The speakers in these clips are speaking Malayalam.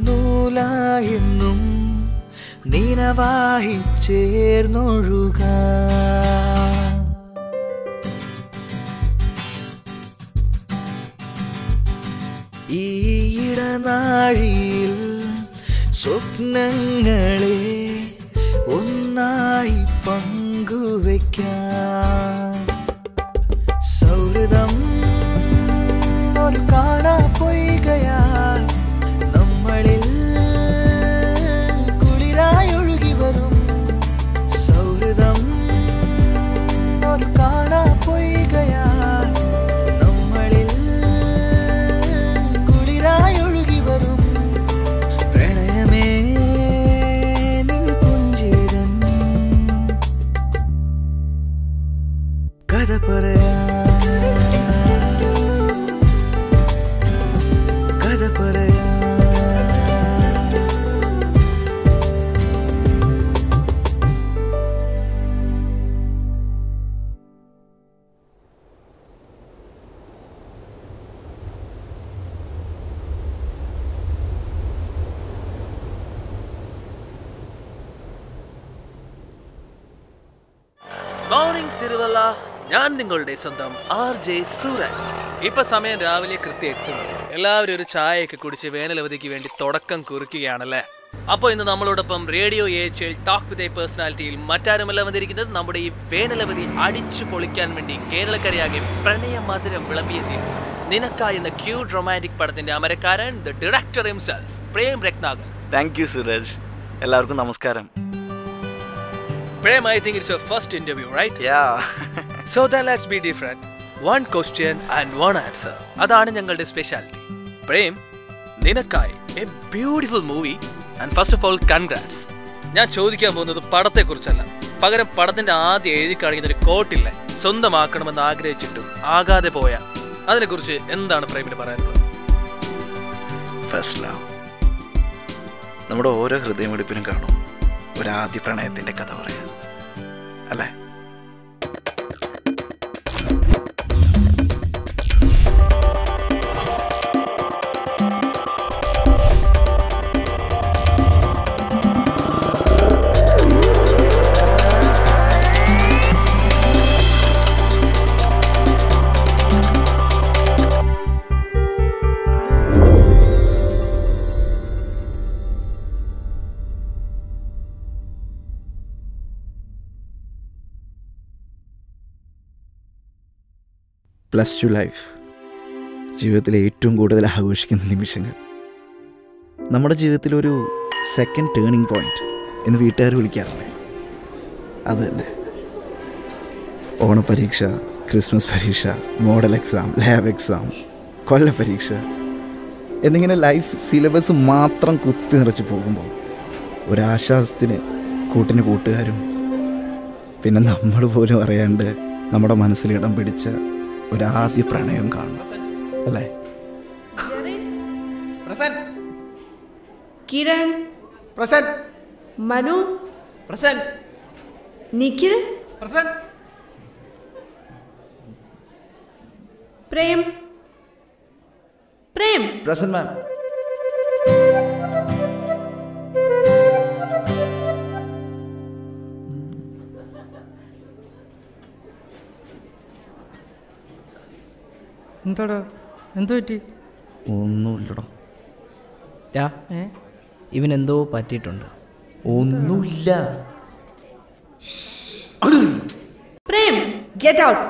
മഴനൂലായെന്നും നിനവായി ചേർന്നൊഴുക. ഈ ഇടനാഴിയിൽ സ്വപ്നങ്ങളെ ഒന്നായി പങ്കുവയ്ക്കാം തിരുവല്ല ഞാൻ നിങ്ങളുടെ സ്വന്തം ആർ ജെ സൂരജ്. ഇപ്പൊ സമയം രാവിലെ കൃത്യം എട്ട് മണി. എല്ലാവരും ഒരു ചായയൊക്കെ കുടിച്ച് വേനലവധിക്ക് വേണ്ടി തുടക്കം കുറിക്കുകയാണല്ലേ? അപ്പോൾ ഇന്ന് നമ്മളോടൊപ്പം radio H talk with a പേഴ്സണാലിറ്റിയിൽ മറ്റാരുമല്ല വന്നിരിക്കുന്നത് നമ്മുടെ ഈ വേനലവധി അടിച്ചു പൊളിക്കാൻ വേണ്ടി കേരളക്കരയാകെ പ്രണയ മധുരം വിളമ്പിയെത്തി നിനക്ക എന്ന ക്യൂട്ട് റൊമാന്റിക് പടത്തിന്റെ അമരക്കാരൻ the director himself Prem Ratnakar thank you Suraj എല്ലാവർക്കും നമസ്കാരം. Prem I think it's your first interview, right yeah so then let's be different. One question and one answer അതാണ് ഞങ്ങളുടെ സ്പെഷ്യാലിറ്റി പ്രേം നിനക്കായി a beautiful movie and first of all congrats ഞാൻ ചോദിക്കാൻ പോകുന്നത് പടത്തെക്കുറിച്ചല്ല. പകരം പടത്തിന്റെ ആദ്യം എഴുതി കാണിക്കുന്ന ഒരു കോട്ടില്ല? സ്വന്തമാക്കണമെന്ന് ആഗ്രഹിച്ചിട്ടും ആകാതെ പോയ. അതിനെക്കുറിച്ച് എന്താണ് പ്രേമിന് പറയാനുള്ളത്? ഫസ്റ്റ് ലവ് നമ്മുടെ ഓരോ ഹൃദയമെടുപ്പിനും കാണും. ഒരു ആദ്യ പ്രണയത്തിന്റെ കഥ പറയാം അല്ലേ പ്ലസ് ടു ലൈഫ് ജീവിതത്തിലെ ഏറ്റവും കൂടുതൽ ആഘോഷിക്കുന്ന നിമിഷങ്ങൾ. നമ്മുടെ ജീവിതത്തിലൊരു സെക്കൻഡ് ടേണിംഗ് പോയിന്റ് എന്ന് വീട്ടുകാർ വിളിക്കാറില്ലേ അത് തന്നെ. ഓണപരീക്ഷ ക്രിസ്മസ് പരീക്ഷ മോഡൽ എക്സാം ലാബ് എക്സാം കൊല്ല പരീക്ഷ എന്നിങ്ങനെ ലൈഫ് സിലബസ് മാത്രം കുത്തി നിറച്ച് പോകുമ്പോൾ ഒരാശ്വാസത്തിന് കൂട്ടിന് കൂട്ടുകാരും പിന്നെ നമ്മൾ പോലും അറിയാണ്ട് നമ്മുടെ മനസ്സിൽ ഇടം പിടിച്ച ഒരാദ്യ പ്രണയം കാണും അല്ലേ Kiran present Manu present Nikhil present Prem Prem present ma'am എന്താടാ എന്തു പറ്റി? ഒന്നുമില്ലടോ. യാ ഇവനെന്തോ പറ്റിയിട്ടുണ്ട്. ഒന്നുമില്ല. പ്രേം ഗെറ്റ് ഔട്ട്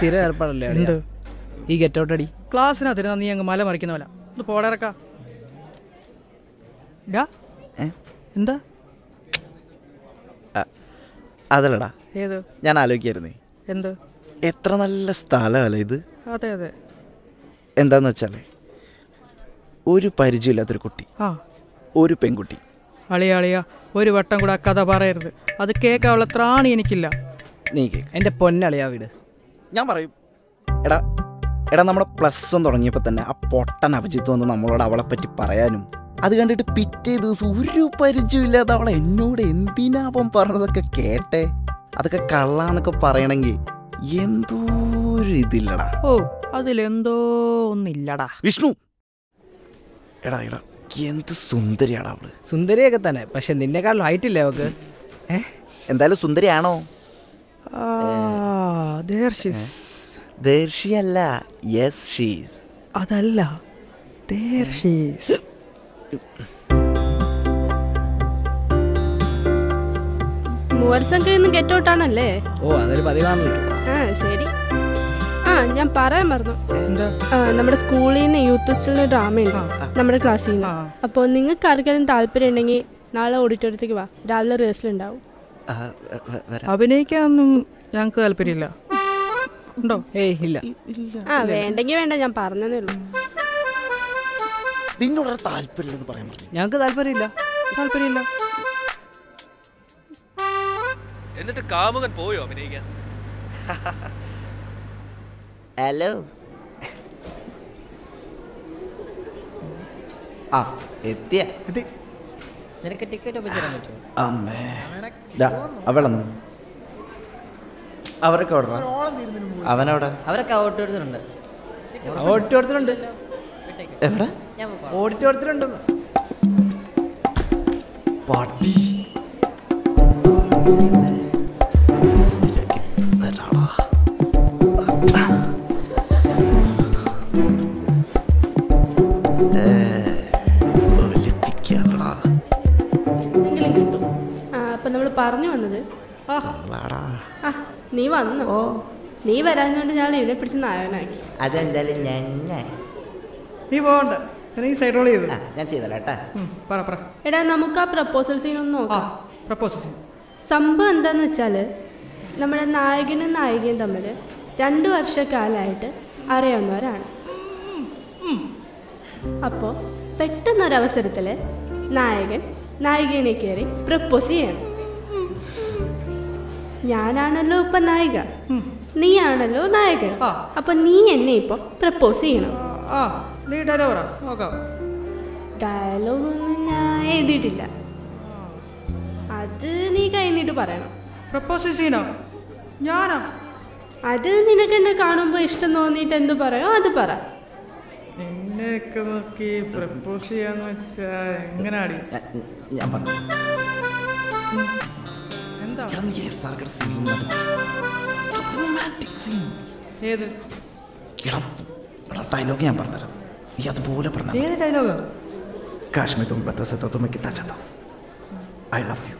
സ്ഥിരം ഏർപ്പാടല്ലേ എന്ത്? ഈ ഗെറ്റ് ഔട്ട് അടി. ക്ലാസ്സിനകത്തിരുന്ന നീ അങ്ങ് മല മറിക്കുന്ന പോലെ. ഇത് പോടറക്ക എന്താ? അതല്ലടാ. ഏത്? ഞാൻ ആലോചിക്കായിരുന്നേ. എന്ത്? എത്ര നല്ല സ്ഥലമല്ലേ ഇത്? അതെ അതെ. എന്താന്ന് വെച്ചാലേ ഒരു പരിചയമില്ലാത്തൊരു കുട്ടി. ആ. ഒരു പെൺകുട്ടി. അളിയ അളിയ ഒരു വട്ടം കൂടെ ആ കഥ പറയരുത്. അത് കേൾക്കാനുള്ള ത്രാണി എനിക്കില്ല. നീ കേക്ക്. എന്റെ പൊന്നളിയാ വീട്. ഞാൻ പറയും. എടാ എടാ നമ്മുടെ പ്ലസ് വൺ തുടങ്ങിയപ്പോൾ തന്നെ ആ പൊട്ടൻ അഭിജിത്ത് വന്ന് നമ്മളോട് അവളെ പറ്റി പറയാനും അത് കണ്ടിട്ട് പിറ്റേ ദിവസം ഒരു പരിചയമില്ലാതെ അവളെ എന്നോട് എന്തിനാ അവൻ പറഞ്ഞതൊക്കെ കേട്ടെ? അതൊക്കെ കള്ളാന്നൊക്കെ പറയണമെങ്കിൽ എന്തോ ഒരു ഇതില്ലടാ. ഓ അതിലെന്തോ ഒന്നില്ലടാ. വിഷ്ണു! എടാ എടാ എന്ത് സുന്ദരിയാടാ അവൾ. സുന്ദരിയൊക്കെ തന്നെ പക്ഷെ നിന്നെക്കാളും ഹൈറ്റ് ഇല്ലേ അവക്ക്? എന്തായാലും സുന്ദരിയാണോ? She is. ദേർഷിയല്ല യെസ് ഷീസ് അതല്ല. There she is. Get out ആണല്ലേ? ഓ അതൊരു പതിവാണല്ലോ ആ ശരി. ആ ഞാൻ പറയാൻ മറന്നു. ആ, നമ്മുടെ സ്കൂളിൽ നിന്ന് യൂത്ത് ഡ്രാമ ഉണ്ട് നമ്മുടെ ക്ലാസ്സിൽ നിന്ന്. അപ്പോൾ നിങ്ങൾക്ക് ആർക്കെങ്കിലും താല്പര്യം ഉണ്ടെങ്കിൽ നാളെ ഓഡിറ്റോറിയത്തേക്ക് വാ. രാവിലെ റിഹേഴ്സൽ ഉണ്ടാവും. അഭിനയിക്കാനൊന്നും ഞങ്ങൾക്ക് താല്പര്യമില്ല. ഉണ്ടോ? ഏയ് ഇല്ല. ആ വേണ്ടെങ്കിൽ വേണ്ട ഞാൻ പറഞ്ഞതേ ഉള്ളൂ. നിന്നോട് താല്പര്യമില്ലെന്ന് പറയാൻ പറഞ്ഞു? ഞങ്ങൾക്ക് താല്പര്യമില്ല. താല്പര്യമില്ല. എന്നിട്ട് കാമുകൻ പോയോ അഭിനയിക്കാൻ? ഹലോ. ആ എത്തിയ. നിനക്ക് ടിക്കറ്റ് പറ്റുമോ? അമ്മേ. അവളൊന്നും അവരൊക്കെ അവിടെ അവനവിടെ? അവരൊക്കെ ഓഡിറ്റോറിയത്തിലുണ്ട് എവിടെ? ഓഡിറ്റോറിയത്തിലുണ്ട് പട്ടി. നീ ഓ. നീ വരാഞ്ഞോണ്ട് ഞാൻ ഇവനെ പിടിച്ച് നായകനാക്കി. അതെന്തായാലും ഞാൻ നീ പോകണ്ട. നീ സൈഡ് റോൾ ചെയ്തു. ഞാൻ ചെയ്തല്ലോ കേട്ടാ. പറ പറ. എടാ നമുക്ക് ആ പ്രപ്പോസൽ സീൻ ഒന്ന് നോക്കാം. പ്രപ്പോസ് സംഭവം എന്താന്ന് വെച്ചാൽ നമ്മുടെ നായകനും നായികയും തമ്മിൽ രണ്ട് വർഷക്കാലമായിട്ട് അറിയാവുന്നവരാണ്. അപ്പോൾ പെട്ടെന്നൊരവസരത്തിൽ നായകൻ നായികനെ കയറി പ്രപ്പോസ് ചെയ്യണം. ഞാനാണല്ലോ ഇപ്പൊ നായിക നീയാണല്ലോ നായകൻ. അപ്പൊ അപ്പം നീ എന്നെ ഇപ്പൊ പ്രപ്പോസ് ചെയ്യണം. ആ നീ ഡയലോഗ് ഒന്നും നോക്കാം. ഡയലോഗൊന്നും ഞാൻ എഴുതിയിട്ടില്ല. അത് നീ കഴിഞ്ഞിട്ട് പറയണം. പ്രപ്പോസ് ചെയ്യണോ? ഞാനോ? അത് നിനക്ക് എന്നെ കാണുമ്പോ ഇഷ്ടം തോന്നിയിട്ട് എന്ത് പറയോ അത് പറ. എന്നെയൊക്കെ നോക്കി പ്രപ്പോസ് ചെയ്യാന്ന് വെച്ചാ എങ്ങനാടി? ഞാൻ- ഞാൻ പറഞ്ഞു. എന്താ എടാ, നീ ഈ സർക്കസ് scene ഒന്നും നടത്തില്ല. Romantic scenes. ഏത് എടാ, എടാ, dialogue ഞാൻ പറഞ്ഞുതരാം നീ അതുപോലെ പറഞ്ഞു ഏത് ഡയലോഗ് काश मैं तुम्हें बता सकता तो मैं कितना चाहता हूँ I love you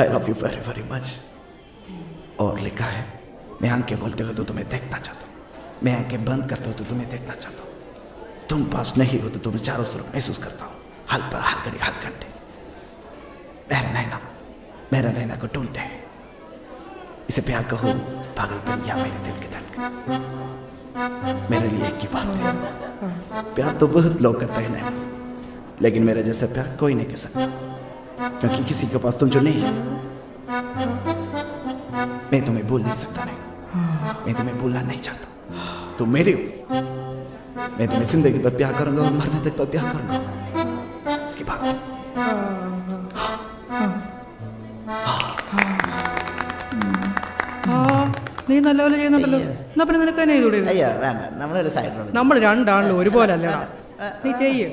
I love you very very much और लिखा है मैं आंखें खोलते हुए तो तुम्हें देखना चाहता हूँ मैं आंखें बंद करते हुए तो तुम्हें देखना चाहता हूँ तुम पास नहीं हो तो तुम्हें चारों तरफ महसूस करता हूँ हल पर हर घड़ी हर घंटे मेरे नैना मेरा नैना को ढूंढते हैं। इसे प्यार कहो पागलपन या मेरे दिल की धड़कन। मेरे लिए एक ही बात है। प्यार तो बहुत लोग करते हैं, नैना। लेकिन मेरा जैसा प्यार कोई नहीं कर सकता। क्योंकि किसी के पास तुम जो नहीं मैं तुम्हें भूल नहीं सकता नहीं मैं तुम्हें भूलना नहीं चाहता। तुम मेरे हो। मैं तुम्हें ज़िंदगी पर प्यार करूँगा और मरने तक पर प्यार करूँगा। इसके बाद നീ നല്ലപോലെ ചെയ്യുന്നുണ്ടല്ലോ. എന്നാ പിന്നെ നിനക്ക് തന്നെ ചെയ്തൂടെ? അയ്യോ വേണ്ട. നമ്മൾ സൈഡിലുണ്ട്. നമ്മൾ രണ്ടാണല്ലോ ഒരുപോലെ അല്ലേടാ നീ ചെയ്യ്.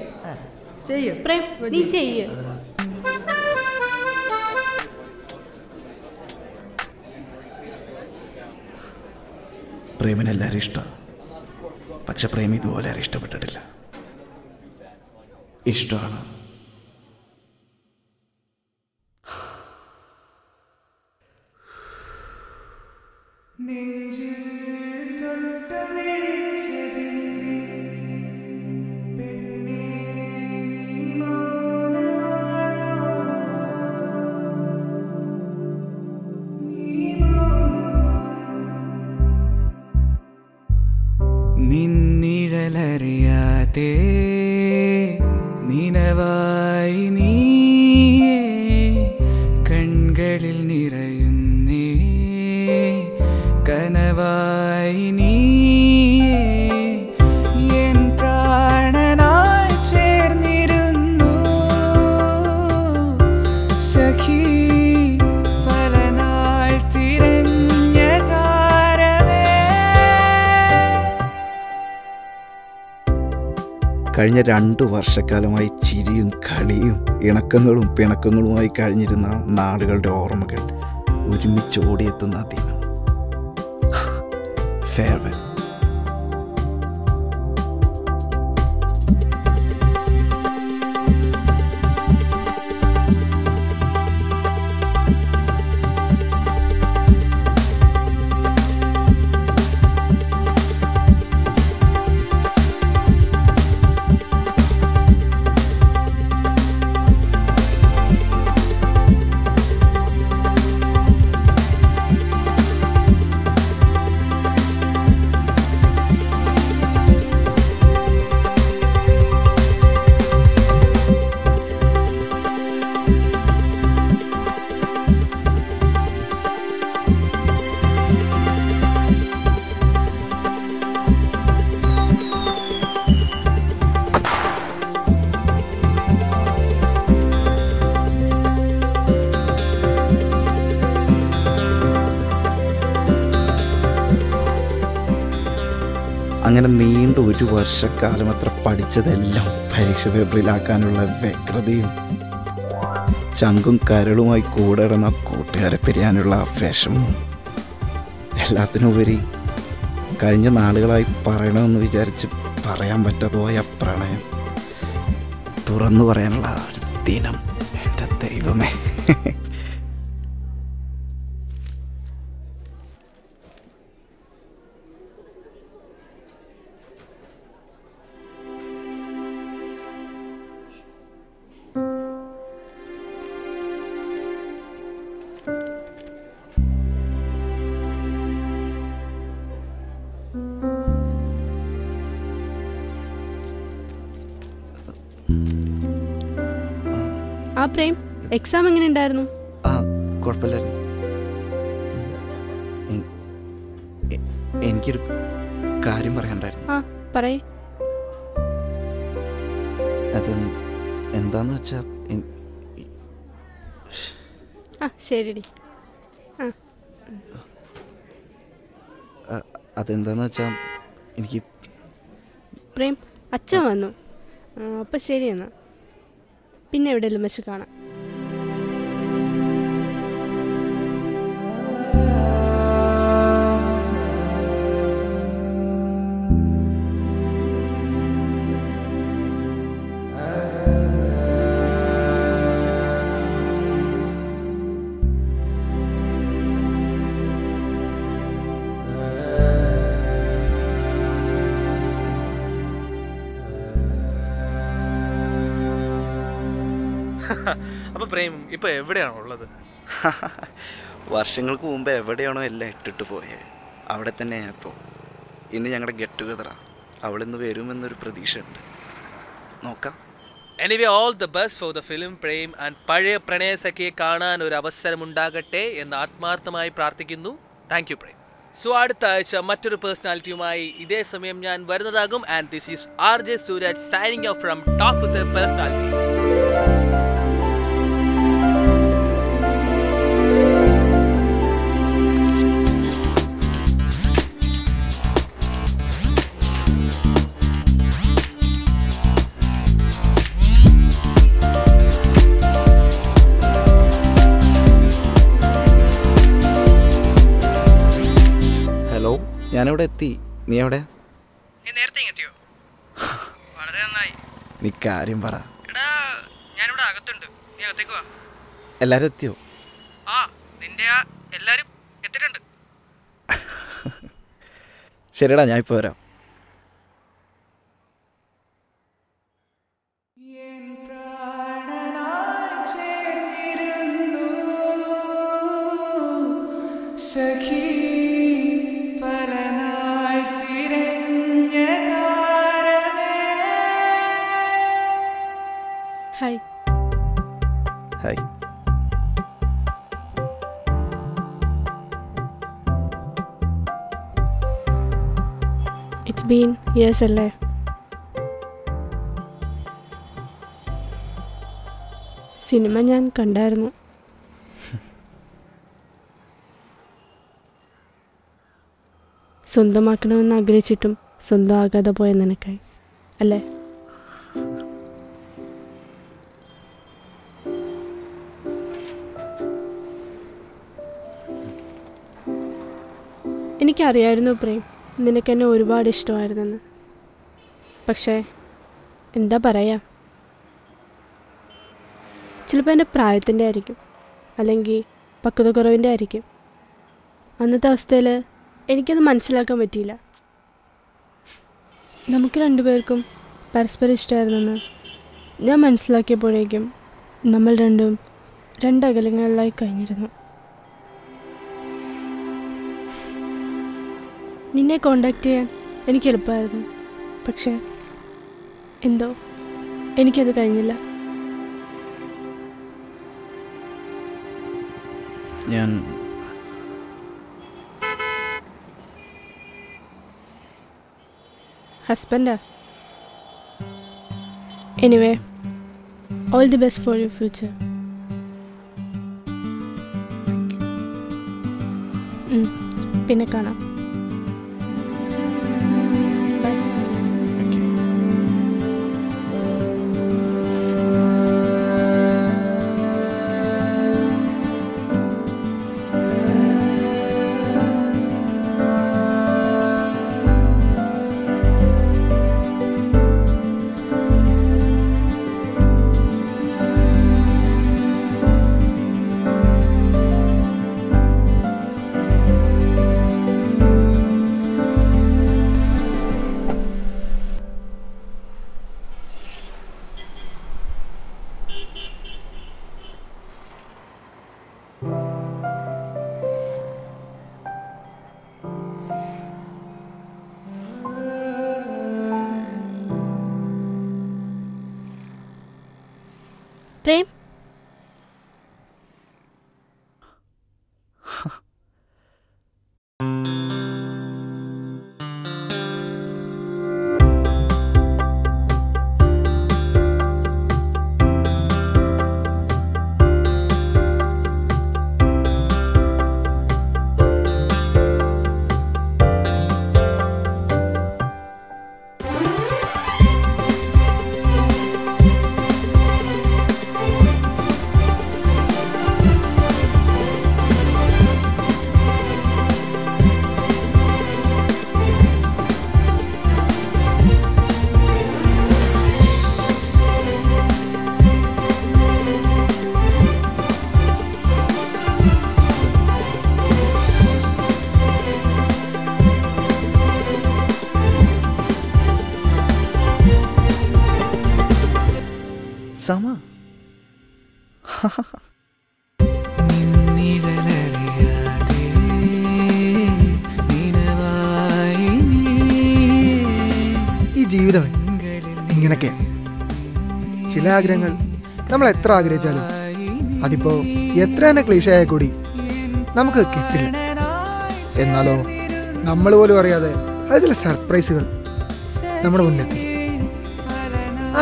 ചെയ്യ്. പ്രേം നീ ചെയ്യ്. പ്രേമിന് എല്ലാവരും ഇഷ്ടം. പക്ഷെ പ്രേമി ഇതുപോലെ ആരും ഇഷ്ടപ്പെട്ടിട്ടില്ല. ഇഷ്ടമാണ്. കഴിഞ്ഞ രണ്ട് വർഷക്കാലമായി ചിരിയും കളിയും ഇണക്കങ്ങളും പിണക്കങ്ങളുമായി കഴിഞ്ഞിരുന്ന നാടുകളുടെ ഓർമ്മകൾ ഒരുമിച്ച് ഓടിയെത്തുന്ന ദിനം. ഫെയർവെൽ. അങ്ങനെ നീണ്ട ഒരു വർഷക്കാലം അത്ര പഠിച്ചതെല്ലാം പരീക്ഷ പേപ്പറിലാക്കാനുള്ള വ്യഗ്രതയും ചങ്കും കരളുമായി കൂടെ ഇടന്ന കൂട്ടുകാരെ പിരിയാനുള്ള വിഷമവും എല്ലാത്തിനുപരി കഴിഞ്ഞ നാളുകളായി പറയണമെന്ന് വിചാരിച്ച് പറയാൻ പറ്റാതെ പ്രണയം. തുറന്നു പറയാനുള്ള ദിനം എന്റെ ദൈവമേ. എക്സാം എങ്ങനെ ഉണ്ടായിരുന്നു? ആ കുഴപ്പമില്ലായിരുന്നു. എനിക്കൊരു കാര്യം പറയാണ്ടായിരുന്നു ആ പറയേ. അത് എന്താന്ന് വെച്ചാ ആ ശരിടി. അതെന്താന്ന് വെച്ചാ എനിക്ക് പ്രേം അച്ഛൻ വന്നു. അപ്പം ശരി എന്നാ. പിന്നെ എവിടെയെങ്കിലും വെച്ച് കാണാം. അപ്പൊ പ്രേം ഇപ്പൊ എവിടെയാണോ ഉള്ളത്? വർഷങ്ങൾക്ക് മുമ്പ് എവിടെയാണോ എല്ലാം ഇട്ടിട്ട് പോയത് അവിടെ തന്നെ ഇപ്പോൾ ഇന്ന് ഞങ്ങളുടെ ഗെറ്റ് ടുഗതറാ അവളിന്ന് വരുമെന്നൊരു പ്രതീക്ഷയുണ്ട്. നോക്കാം. Anyway all the best for the film Prem and പഴയ പ്രണയസഖിയെ കാണാൻ ഒരു അവസരം ഉണ്ടാകട്ടെ എന്ന് ആത്മാർത്ഥമായി പ്രാർത്ഥിക്കുന്നു. Thank you Prem. സോ അടുത്ത ആഴ്ച മറ്റൊരു പേഴ്സണാലിറ്റിയുമായി ഇതേ സമയം ഞാൻ വരുന്നതാകും. And this is R J Suraj signing off from talk with personality ഞാനിവിടെ എത്തി. നീ എവിടെ? നേരത്തെ എത്തിയോ? വളരെ നന്നായി. നീ കാര്യം പറ. എടാ ഞാനിവിടെ അകത്തുണ്ട്. നീ അകത്തേക്ക് വാ. എല്ലാവരും എത്തിയോ? ആ നിന്റെ ആ എല്ലാരും എത്തിയിട്ടുണ്ട്. ശരിടാ ഞാൻ ഇപ്പോൾ വരാം. ഇയേഴ്സ് അല്ലേ? സിനിമ ഞാൻ കണ്ടായിരുന്നു. സ്വന്തമാക്കണമെന്ന് ആഗ്രഹിച്ചിട്ടും സ്വന്തമാകാതെ പോയ നിനക്കായി. അല്ലേ? എനിക്കറിയായിരുന്നു പ്രേം. നിനക്കെന്നെ ഒരുപാട് ഇഷ്ടമായിരുന്നെന്ന്. പക്ഷേ എന്താ പറയാ? ചിലപ്പോൾ എന്റെ പ്രായത്തിന്റെ ആയിരിക്കും. അല്ലെങ്കിൽ പക്വത കുറവിന്റെ ആയിരിക്കും. അന്നത്തെ അവസ്ഥയിൽ എനിക്കത് മനസ്സിലാക്കാൻ പറ്റിയില്ല. നമുക്ക് രണ്ടുപേർക്കും പരസ്പരം ഇഷ്ടമായിരുന്നെന്ന് ഞാൻ മനസ്സിലാക്കിയപ്പോഴേക്കും നമ്മൾ രണ്ടും രണ്ടകലങ്ങളിലായി കഴിഞ്ഞിരുന്നു. നിന്നെ കോണ്ടാക്ട് ചെയ്യാൻ എനിക്ക് എളുപ്പമായിരുന്നു. പക്ഷേ എന്തോ എനിക്കത് കഴിഞ്ഞില്ല. ഞാൻ ഹസ്ബൻഡാ anyway all the best for your future പിന്നെ കാണാം. ജീവിതമേ ഇങ്ങനൊക്കെ. ചില ആഗ്രഹങ്ങൾ നമ്മൾ എത്ര ആഗ്രഹിച്ചാലും അതിപ്പോ എത്ര തന്നെ ക്ലീശയായ കൂടി നമുക്ക് കിട്ടില്ല. എന്നാലോ നമ്മൾ പോലും അറിയാതെ അത് ചില സർപ്രൈസുകൾ നമ്മുടെ മുന്നെത്തി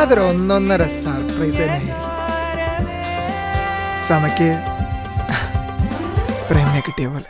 അതൊരു ഒന്നൊന്നര സർപ്രൈസ് തന്നെ സമയ്ക്ക് പ്രേമിനെ കിട്ടിയ പോലെ.